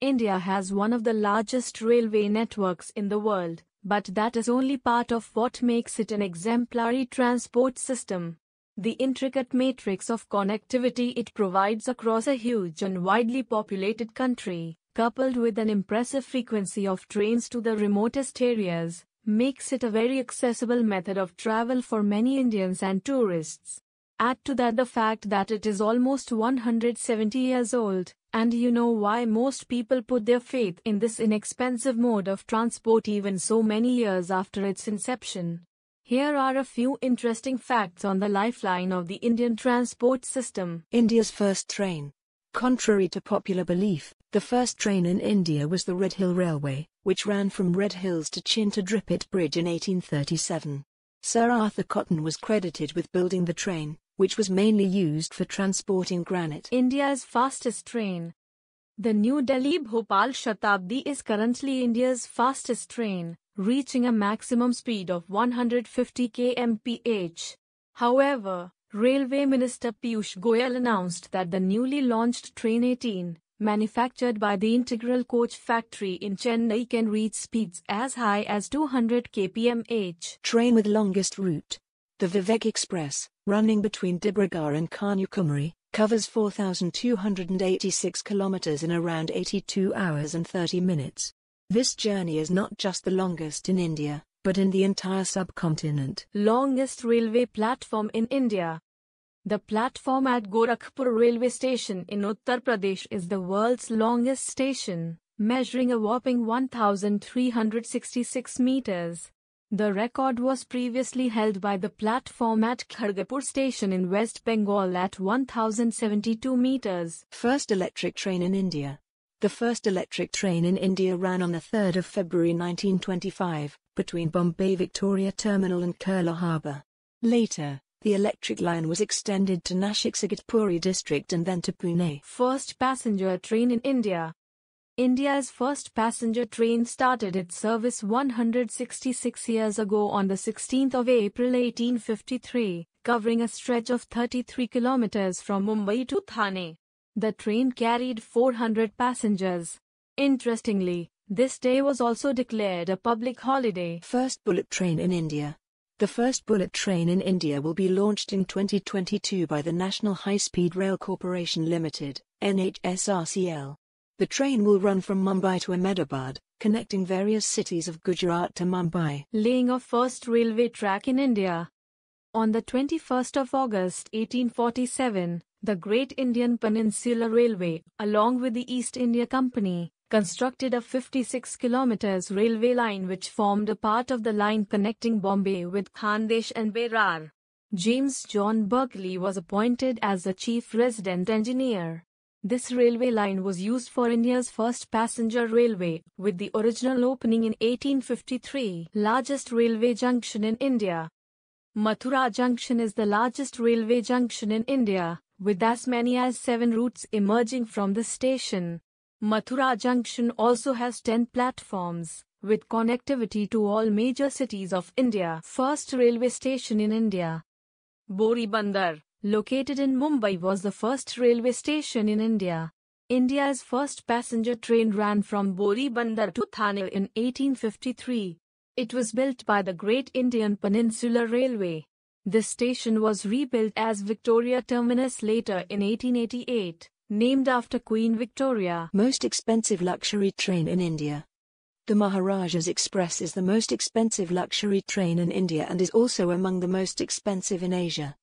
India has one of the largest railway networks in the world, but that is only part of what makes it an exemplary transport system. The intricate matrix of connectivity it provides across a huge and widely populated country, coupled with an impressive frequency of trains to the remotest areas, makes it a very accessible method of travel for many Indians and tourists. Add to that the fact that it is almost 170 years old, and you know why most people put their faith in this inexpensive mode of transport even so many years after its inception. Here are a few interesting facts on the lifeline of the Indian transport system. India's first train. Contrary to popular belief, the first train in India was the Red Hill Railway, which ran from Red Hills to Chinta Bridge in 1837. Sir Arthur Cotton was credited with building the train, which was mainly used for transporting granite. India's fastest train. The New Delhi Bhopal Shatabdi is currently India's fastest train, reaching a maximum speed of 150 kmph. However, Railway Minister Piyush Goyal announced that the newly launched Train 18, manufactured by the Integral Coach Factory in Chennai can reach speeds as high as 200 kpmh. Train with longest route. The Vivek Express, running between Dibrugarh and Kanyakumari, covers 4,286 kilometers in around 82 hours and 30 minutes. This journey is not just the longest in India, but in the entire subcontinent. Longest railway platform in India. The platform at Gorakhpur railway station in Uttar Pradesh is the world's longest station, measuring a whopping 1,366 meters. The record was previously held by the platform at Kharagpur station in West Bengal at 1072 meters. First electric train in India. The first electric train in India ran on the 3 February 1925, between Bombay Victoria Terminal and Kurla Harbour. Later, the electric line was extended to Nashik Igatpuri district and then to Pune. First passenger train in India. India's first passenger train started its service 166 years ago on the 16th of April 1853, covering a stretch of 33 kilometers from Mumbai to Thane. The train carried 400 passengers. Interestingly, this day was also declared a public holiday. First bullet train in India. The first bullet train in India will be launched in 2022 by the National High Speed Rail Corporation Limited, NHSRCL. The train will run from Mumbai to Ahmedabad, connecting various cities of Gujarat to Mumbai. Laying of first railway track in India. On the 21st of August 1847, the Great Indian Peninsula Railway, along with the East India Company, constructed a 56 kilometers railway line which formed a part of the line connecting Bombay with Khandesh and Berar. James John Berkeley was appointed as the chief resident engineer. This railway line was used for India's first passenger railway, with the original opening in 1853. Largest railway junction in India. Mathura Junction is the largest railway junction in India, with as many as seven routes emerging from the station. Mathura Junction also has 10 platforms, with connectivity to all major cities of India. First railway station in India. Bori Bandar located in Mumbai was the first railway station in India. India's first passenger train ran from Bori Bandar to Thane in 1853. It was built by the Great Indian Peninsula Railway. This station was rebuilt as Victoria Terminus later in 1888, named after Queen Victoria. Most expensive luxury train in India. The Maharajas Express is the most expensive luxury train in India and is also among the most expensive in Asia.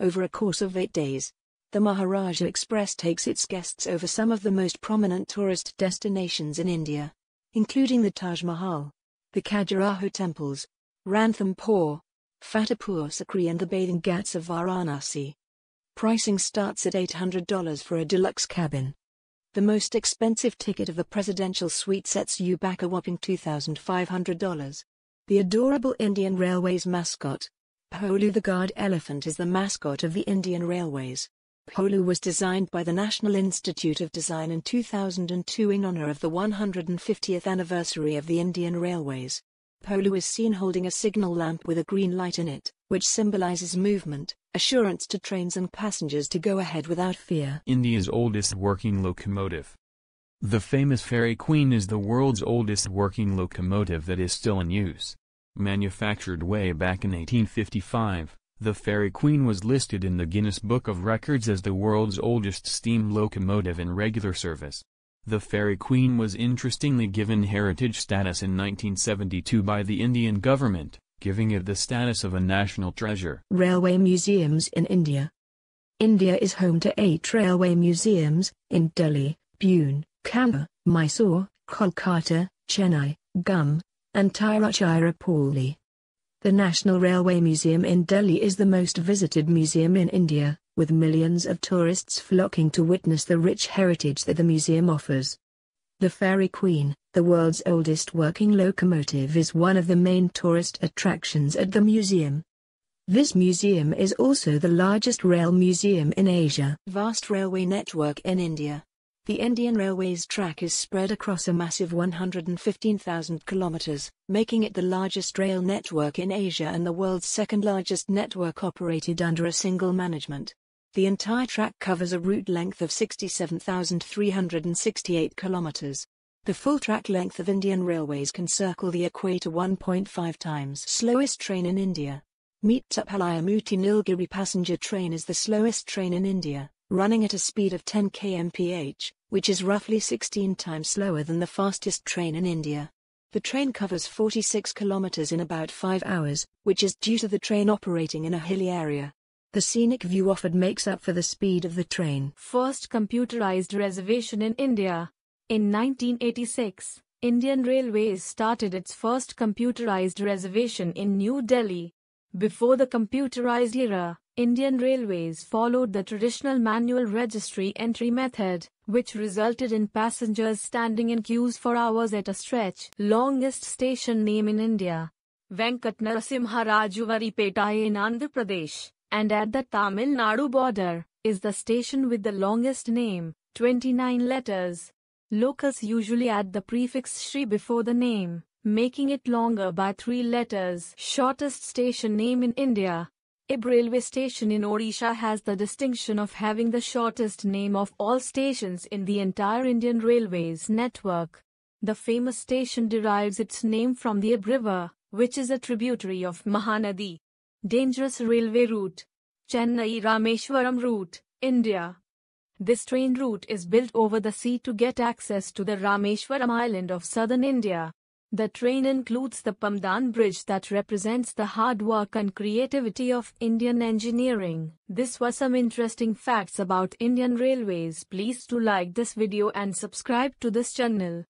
Over a course of eight days, the Maharaja Express takes its guests over some of the most prominent tourist destinations in India, including the Taj Mahal, the Khajuraho temples, Ranthambore, Fatehpur Sikri and the bathing ghats of Varanasi. Pricing starts at $800 for a deluxe cabin. The most expensive ticket of the presidential suite sets you back a whopping $2,500. The adorable Indian Railways mascot, Bholu the guard elephant is the mascot of the Indian Railways. Bholu was designed by the National Institute of Design in 2002 in honor of the 150th anniversary of the Indian Railways. Bholu is seen holding a signal lamp with a green light in it, which symbolizes movement, assurance to trains and passengers to go ahead without fear. India's oldest working locomotive. The famous Fairy Queen is the world's oldest working locomotive that is still in use. Manufactured way back in 1855, the Fairy Queen was listed in the Guinness Book of Records as the world's oldest steam locomotive in regular service. The Fairy Queen was interestingly given heritage status in 1972 by the Indian government, giving it the status of a national treasure. Railway museums in India. India is home to eight railway museums, in Delhi, Pune, Kanpur, Mysore, Kolkata, Chennai, Ghum, and Tiruchirappalli. The National Railway Museum in Delhi is the most visited museum in India, with millions of tourists flocking to witness the rich heritage that the museum offers. The Fairy Queen, the world's oldest working locomotive is one of the main tourist attractions at the museum. This museum is also the largest rail museum in Asia. Vast railway network in India. The Indian Railways track is spread across a massive 115,000 kilometers, making it the largest rail network in Asia and the world's second largest network operated under a single management. The entire track covers a route length of 67,368 kilometers. The full track length of Indian Railways can circle the equator 1.5 times. Slowest train in India. Mettupalayam-Ooty Nilgiri passenger train is the slowest train in India, running at a speed of 10 kmph, which is roughly 16 times slower than the fastest train in India. The train covers 46 kilometers in about 5 hours, which is due to the train operating in a hilly area. The scenic view offered makes up for the speed of the train. First computerized reservation in India. In 1986, Indian Railways started its first computerized reservation in New Delhi. Before the computerized era, Indian Railways followed the traditional manual registry entry method, which resulted in passengers standing in queues for hours at a stretch. Longest station name in India. Venkat Narasimha Rajuvaripeta in Andhra Pradesh, and at the Tamil Nadu border, is the station with the longest name, 29 letters. Locals usually add the prefix Shri before the name, making it longer by three letters. Shortest station name in India. Ib railway station in Odisha has the distinction of having the shortest name of all stations in the entire Indian Railways network. The famous station derives its name from the Ib River, which is a tributary of Mahanadi. Dangerous railway route. Chennai Rameshwaram route, India. This train route is built over the sea to get access to the Rameshwaram island of southern India. The train includes the Pamban Bridge that represents the hard work and creativity of Indian engineering. This was some interesting facts about Indian Railways. Please do like this video and subscribe to this channel.